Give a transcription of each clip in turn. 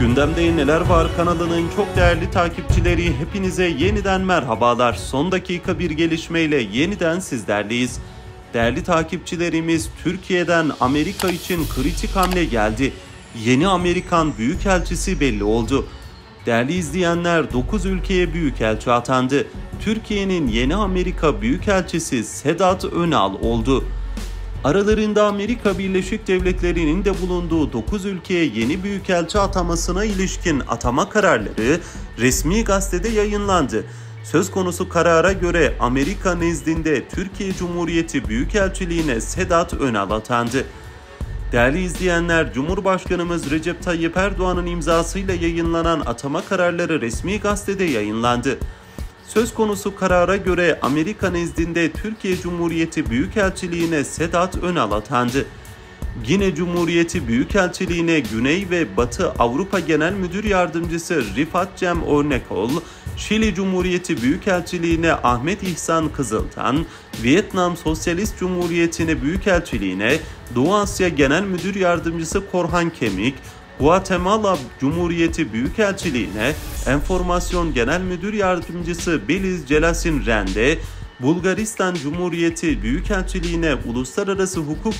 Gündemde Neler Var kanalının çok değerli takipçileri hepinize yeniden merhabalar. Son dakika bir gelişmeyle yeniden sizlerleyiz. Değerli takipçilerimiz Türkiye'den Amerika için kritik hamle geldi. Yeni Amerikan Büyükelçisi belli oldu. Değerli izleyenler 9 ülkeye büyükelçi atandı. Türkiye'nin yeni Amerika Büyükelçisi Sedat Önal oldu. Aralarında Amerika Birleşik Devletleri'nin de bulunduğu 9 ülkeye yeni büyükelçi atamasına ilişkin atama kararları resmi gazetede yayınlandı. Söz konusu karara göre Amerika nezdinde Türkiye Cumhuriyeti Büyükelçiliğine Sedat Önal atandı. Değerli izleyenler, Cumhurbaşkanımız Recep Tayyip Erdoğan'ın imzasıyla yayınlanan atama kararları resmi gazetede yayınlandı. Söz konusu karara göre Amerika nezdinde Türkiye Cumhuriyeti Büyükelçiliğine Sedat Önal atandı. Gine Cumhuriyeti Büyükelçiliğine Güney ve Batı Avrupa Genel Müdür Yardımcısı Rifat Cem Örnekol, Şili Cumhuriyeti Büyükelçiliğine Ahmet İhsan Kızıltan, Vietnam Sosyalist Cumhuriyeti'ne Büyükelçiliğine Doğu Asya Genel Müdür Yardımcısı Korhan Kemik, Guatemala Cumhuriyeti Büyükelçiliğine Enformasyon Genel Müdür Yardımcısı Beliz Celasin Rende, Bulgaristan Cumhuriyeti Büyükelçiliğine Uluslararası Hukuk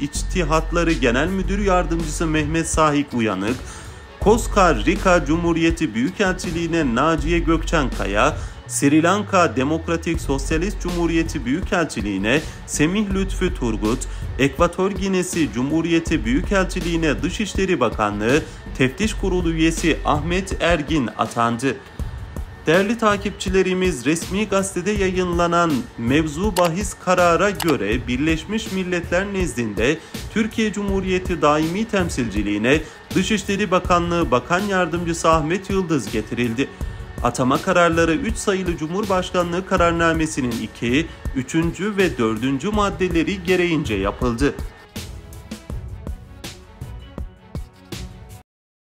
İçtihatları Genel Müdür Yardımcısı Mehmet Sahik Uyanık, Koska Rika Cumhuriyeti Büyükelçiliğine Naciye Gökçen Kaya, Sri Lanka Demokratik Sosyalist Cumhuriyeti Büyükelçiliğine Semih Lütfü Turgut, Ekvator Ginesi Cumhuriyeti Büyükelçiliğine Dışişleri Bakanlığı Teftiş Kurulu üyesi Ahmet Ergin atandı. Değerli takipçilerimiz resmi gazetede yayınlanan mevzu bahis karara göre Birleşmiş Milletler nezdinde Türkiye Cumhuriyeti Daimi Temsilciliğine Dışişleri Bakanlığı Bakan Yardımcısı Ahmet Yıldız getirildi. Atama kararları 3 sayılı Cumhurbaşkanlığı kararnamesinin 2, 3. ve 4. maddeleri gereğince yapıldı.